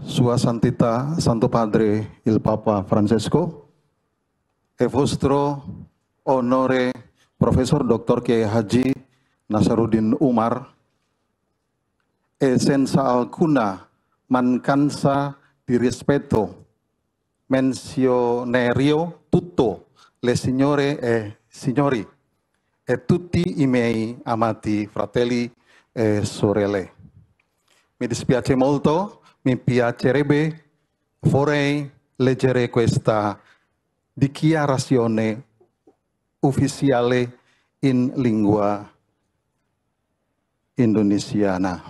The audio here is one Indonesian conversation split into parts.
Sua Santita Santo Padre il Papa Francesco, e onore Profesor Dr. Kiai Haji Nasaruddin Umar, e senza alcuna mancanza di rispetto menzionerio tutto le signore e signori e tutti i miei amati fratelli e sorelle. Mi dispiace molto, mi piacerebbe, vorrei leggere questa dichiarazione ufficiale in lingua indonesiana.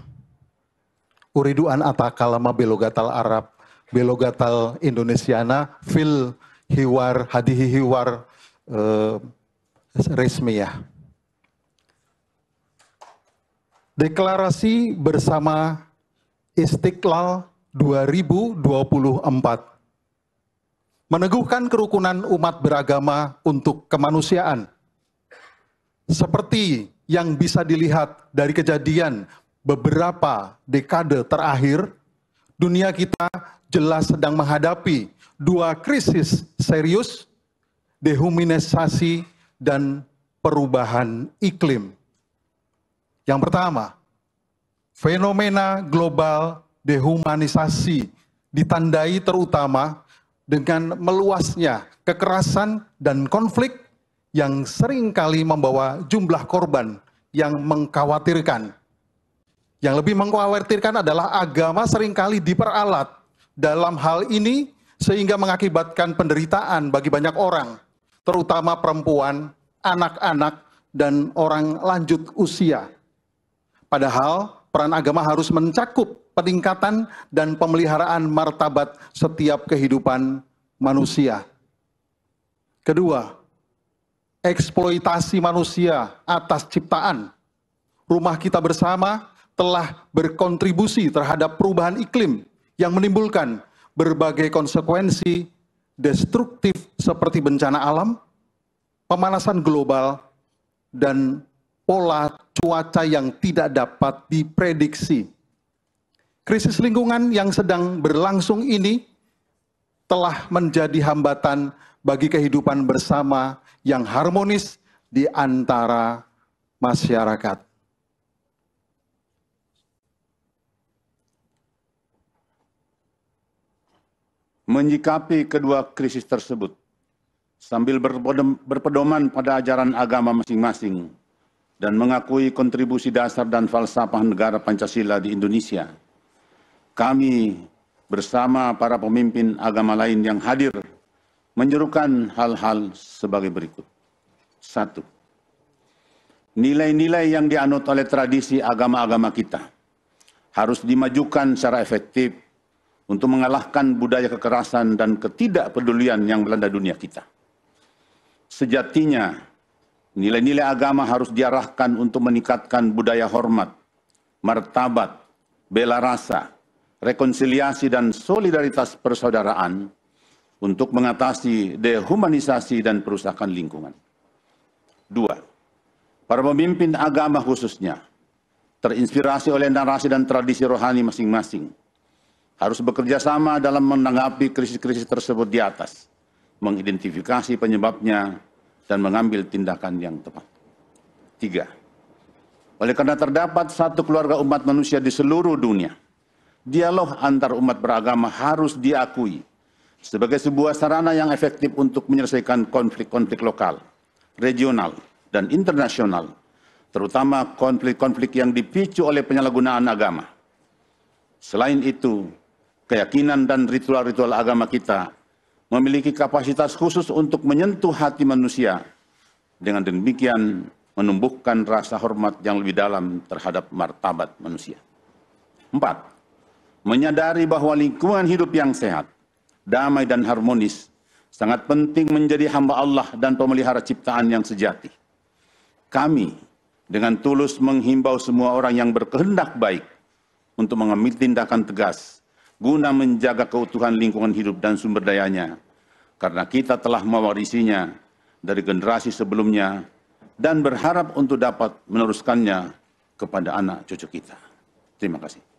Uridu an atakalama belogatal Arab, belogatal indonesiana, fil hiwar, hadihi hiwar uh, resmiyah. Deklarasi bersama Istiqlal 2024 meneguhkan kerukunan umat beragama untuk kemanusiaan. Seperti yang bisa dilihat dari kejadian beberapa dekade terakhir, dunia kita jelas sedang menghadapi dua krisis serius, dehumanisasi dan perubahan iklim. Yang pertama, fenomena global dehumanisasi ditandai terutama dengan meluasnya kekerasan dan konflik yang sering kali membawa jumlah korban yang mengkhawatirkan. Yang lebih mengkhawatirkan adalah agama sering kali diperalat dalam hal ini sehingga mengakibatkan penderitaan bagi banyak orang, terutama perempuan, anak-anak, dan orang lanjut usia. Padahal peran agama harus mencakup peningkatan dan pemeliharaan martabat setiap kehidupan manusia. Kedua, eksploitasi manusia atas ciptaan. Rumah kita bersama telah berkontribusi terhadap perubahan iklim yang menimbulkan berbagai konsekuensi destruktif seperti bencana alam, pemanasan global, dan pola cuaca yang tidak dapat diprediksi. Krisis lingkungan yang sedang berlangsung ini telah menjadi hambatan bagi kehidupan bersama yang harmonis di antara masyarakat. Menyikapi kedua krisis tersebut, sambil berpedoman pada ajaran agama masing-masing, dan mengakui kontribusi dasar dan falsafah negara Pancasila di Indonesia. Kami bersama para pemimpin agama lain yang hadir menyerukan hal-hal sebagai berikut. Satu, nilai-nilai yang dianut oleh tradisi agama-agama kita harus dimajukan secara efektif untuk mengalahkan budaya kekerasan dan ketidakpedulian yang melanda dunia kita. Sejatinya, Nilai-nilai agama harus diarahkan untuk meningkatkan budaya hormat, martabat, bela rasa, rekonsiliasi dan solidaritas persaudaraan untuk mengatasi dehumanisasi dan perusakan lingkungan. Dua, para pemimpin agama khususnya terinspirasi oleh narasi dan tradisi rohani masing-masing harus bekerja sama dalam menanggapi krisis-krisis tersebut di atas, mengidentifikasi penyebabnya, dan mengambil tindakan yang tepat. Tiga, oleh karena terdapat satu keluarga umat manusia di seluruh dunia, dialog antar umat beragama harus diakui sebagai sebuah sarana yang efektif untuk menyelesaikan konflik-konflik lokal, regional, dan internasional, terutama konflik-konflik yang dipicu oleh penyalahgunaan agama. Selain itu, keyakinan dan ritual-ritual agama kita memiliki kapasitas khusus untuk menyentuh hati manusia. Dengan demikian menumbuhkan rasa hormat yang lebih dalam terhadap martabat manusia. Empat, menyadari bahwa lingkungan hidup yang sehat, damai dan harmonis sangat penting menjadi hamba Allah dan pemelihara ciptaan yang sejati. Kami dengan tulus menghimbau semua orang yang berkehendak baik untuk mengambil tindakan tegas guna menjaga keutuhan lingkungan hidup dan sumber dayanya, karena kita telah mewarisinya dari generasi sebelumnya dan berharap untuk dapat meneruskannya kepada anak cucu kita. Terima kasih.